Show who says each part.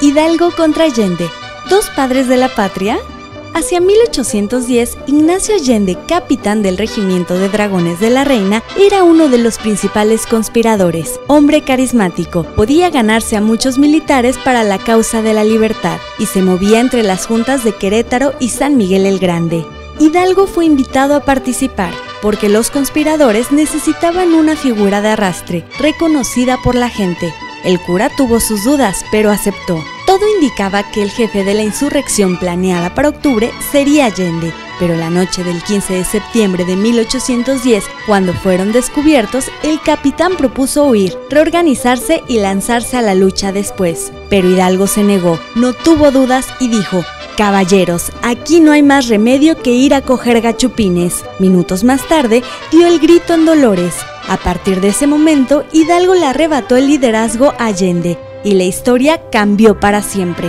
Speaker 1: Hidalgo contra Allende, dos padres de la patria. Hacia 1810, Ignacio Allende, capitán del regimiento de dragones de la reina, era uno de los principales conspiradores. Hombre carismático, podía ganarse a muchos militares para la causa de la libertad y se movía entre las juntas de Querétaro y San Miguel el Grande. Hidalgo fue invitado a participar porque los conspiradores necesitaban una figura de arrastre, reconocida por la gente. El cura tuvo sus dudas, pero aceptó. Todo indicaba que el jefe de la insurrección planeada para octubre sería Allende, pero la noche del 15 de septiembre de 1810, cuando fueron descubiertos, el capitán propuso huir, reorganizarse y lanzarse a la lucha después. Pero Hidalgo se negó, no tuvo dudas y dijo, Caballeros, aquí no hay más remedio que ir a coger gachupines. Minutos más tarde, dio el grito en Dolores. A partir de ese momento, Hidalgo le arrebató el liderazgo a Allende y la historia cambió para siempre.